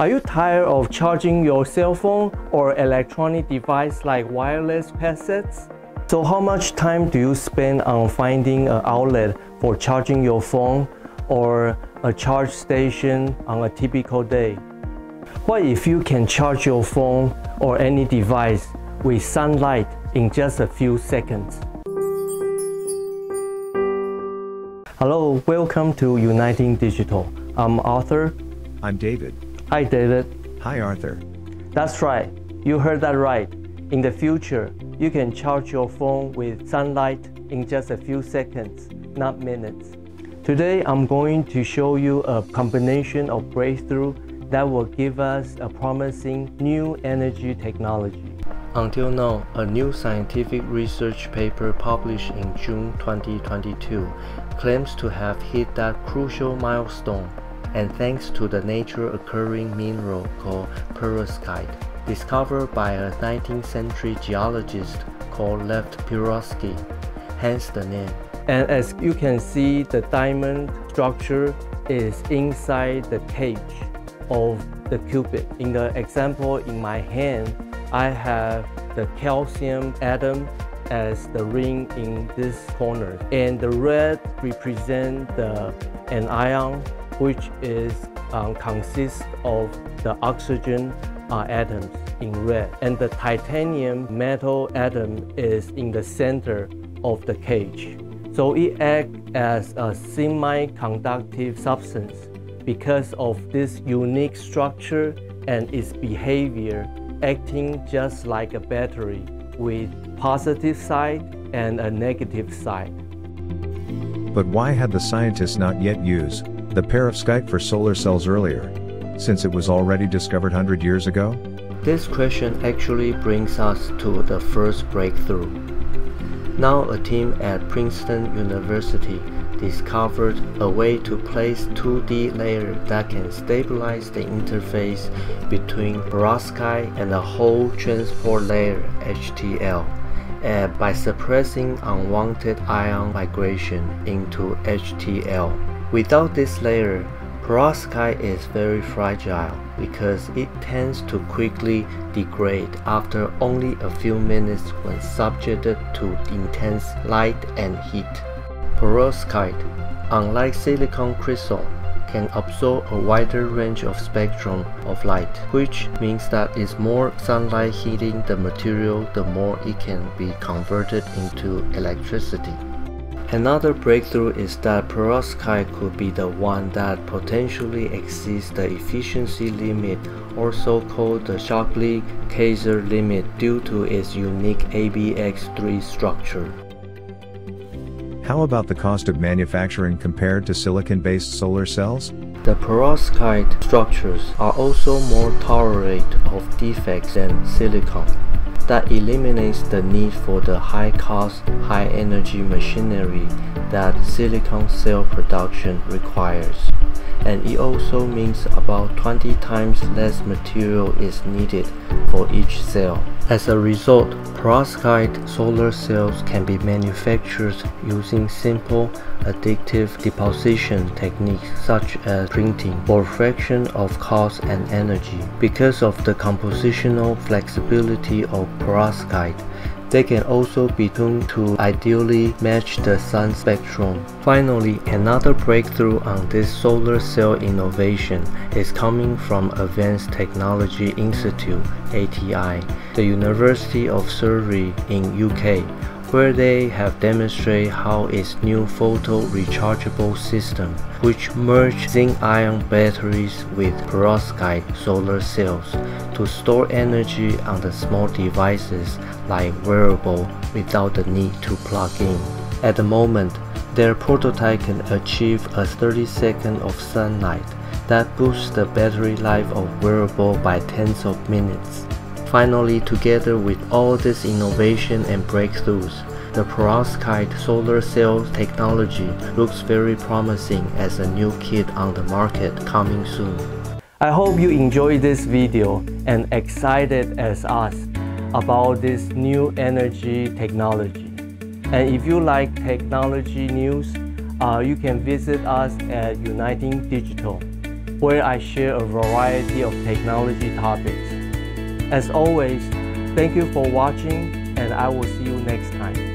Are you tired of charging your cell phone or electronic device like wireless headsets? So how much time do you spend on finding an outlet for charging your phone or a charge station on a typical day? What if you can charge your phone or any device with sunlight in just a few seconds? Hello, welcome to Uniting Digital. I'm Arthur. I'm David. Hi, David. Hi, Arthur. That's right. You heard that right. In the future, you can charge your phone with sunlight in just a few seconds, not minutes. Today, I'm going to show you a combination of breakthrough that will give us a promising new energy technology. Until now, a new scientific research paper published in June 2022 claims to have hit that crucial milestone and thanks to the nature occurring mineral called perovskite, discovered by a 19th century geologist called Lev Perovsky, hence the name. And as you can see, the diamond structure is inside the cage of the qubit. In the example in my hand, I have the calcium atom as the ring in this corner. And the red represents the anion which is um, consists of the oxygen uh, atoms in red. And the titanium metal atom is in the center of the cage. So it acts as a semi-conductive substance because of this unique structure and its behavior acting just like a battery with positive side and a negative side. But why had the scientists not yet used the pair of perovskite for solar cells earlier, since it was already discovered 100 years ago? This question actually brings us to the first breakthrough. Now a team at Princeton University discovered a way to place 2D layer that can stabilize the interface between perovskite and the hole transport layer HTL uh, by suppressing unwanted ion migration into HTL. Without this layer, perovskite is very fragile because it tends to quickly degrade after only a few minutes when subjected to intense light and heat. Perovskite, unlike silicon crystal, can absorb a wider range of spectrum of light, which means that it's more sunlight hitting the material the more it can be converted into electricity. Another breakthrough is that perovskite could be the one that potentially exceeds the efficiency limit also called the Shockley-Queisser limit due to its unique ABX3 structure. How about the cost of manufacturing compared to silicon-based solar cells? The perovskite structures are also more tolerant of defects than silicon that eliminates the need for the high-cost, high-energy machinery that silicon cell production requires. And it also means about 20 times less material is needed for each cell. As a result, perovskite solar cells can be manufactured using simple additive deposition techniques such as printing for fraction of cost and energy. Because of the compositional flexibility of perovskite, they can also be tuned to ideally match the sun spectrum. Finally, another breakthrough on this solar cell innovation is coming from Advanced Technology Institute ATI, the University of Surrey in UK, where they have demonstrated how its new photo rechargeable system, which merge zinc-ion batteries with perovskite solar cells to store energy on the small devices like wearable without the need to plug in. At the moment, their prototype can achieve a 30 seconds of sunlight that boosts the battery life of wearable by tens of minutes. Finally, together with all this innovation and breakthroughs, the perovskite solar cell technology looks very promising as a new kit on the market coming soon. I hope you enjoyed this video and excited as us about this new energy technology. And if you like technology news, uh, you can visit us at Uniting Digital. where I share a variety of technology topics. As always, thank you for watching and I will see you next time.